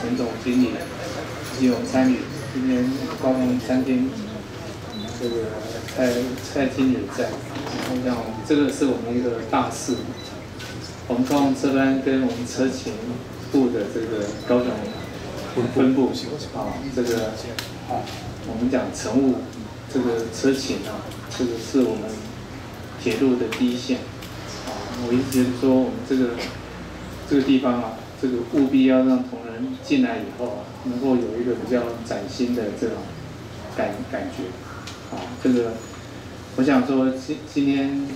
陈总经理也有参与。今天高明餐厅这个蔡蔡经理在，我想这个是我们一个大事。我们高雄车班跟我们车勤部的这个高总分部啊，这个啊，我们讲乘务这个车勤啊，这个是我们铁路的第一线啊。我一直觉得说我们这个这个地方啊。这个务必要让同仁进来以后啊，能够有一个比较崭新的这种感感觉，啊，这个我想说今今天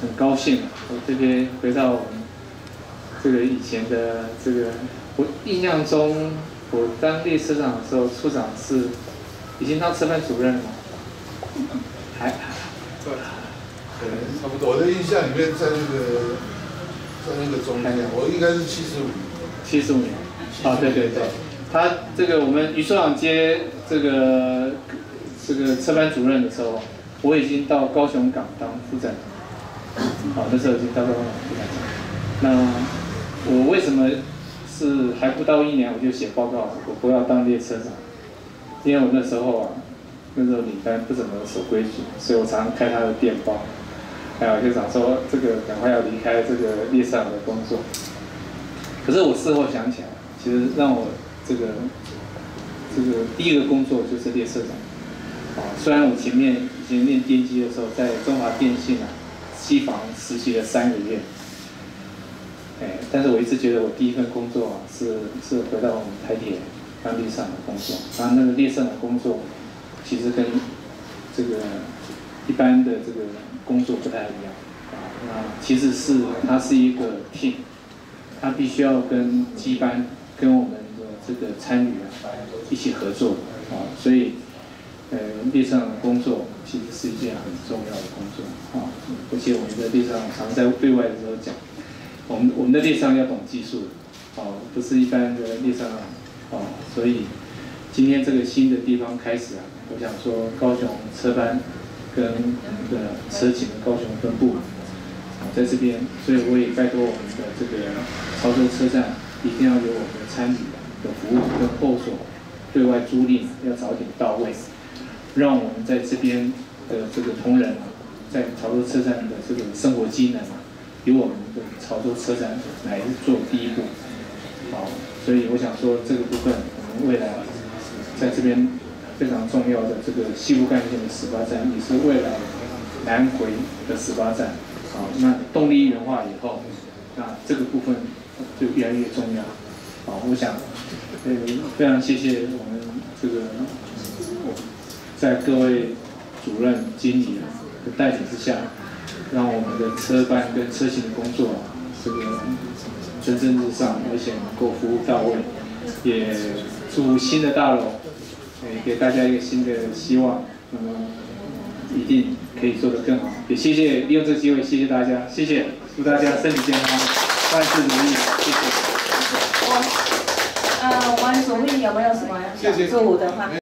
很高兴，我这边回到我们这个以前的这个，我印象中我当列车长的时候，处长是已经当车班主任了，还对，可能差不多。我的印象里面，在那个在那个中间，我应该是七十五。七十五年，啊，对对对，他这个我们余处长接这个这个车班主任的时候，我已经到高雄港当副站长，好，那时候已经到高雄港副站长。那我为什么是还不到一年我就写报告，我不要当列车长？因为我那时候啊，那时候领班不怎么守规矩，所以我常常开他的电报，还有就长说这个赶快要离开这个列车长的工作。可是我事后想起来，其实让我这个这个第一个工作就是列车长。啊，虽然我前面以前练电机的时候，在中华电信啊机房实习了三个月，哎，但是我一直觉得我第一份工作啊是是回到我们台铁当地上的工作。然后，那个列车长的工作其实跟这个一般的这个工作不太一样。啊，那其实是它是一个 team。他必须要跟机班、跟我们的这个参与啊一起合作啊，所以呃列车长的工作其实是一件很重要的工作啊。而且我们在列车长常在对外的时候讲，我们我们的列车长要懂技术哦，不是一般的列车长哦。所以今天这个新的地方开始啊，我想说高雄车班跟我们的车勤的高雄分部。在这边，所以我也拜托我们的这个潮州车站，一定要有我们的参与的服务跟后所对外租赁要早点到位，让我们在这边的这个同仁啊在潮州车站的这个生活机能啊，由我们的潮州车站来做第一步。好，所以我想说这个部分，我们未来在这边非常重要的这个西部干线的始发站，也是未来南回的始发站。好，那动力一元化以后，那这个部分就越来越重要。好，我想，呃，非常谢谢我们这个在各位主任、经理的带领之下，让我们的车班跟车型的工作这个蒸蒸日上，而且能够服务到位。也祝新的大楼，给大家一个新的希望。那么，一定。可以做得更好，也谢谢利用这个机会，谢谢大家，谢谢，祝大家身体健康，万事如意，谢谢。我，呃，王主任有没有什么想祝福的话？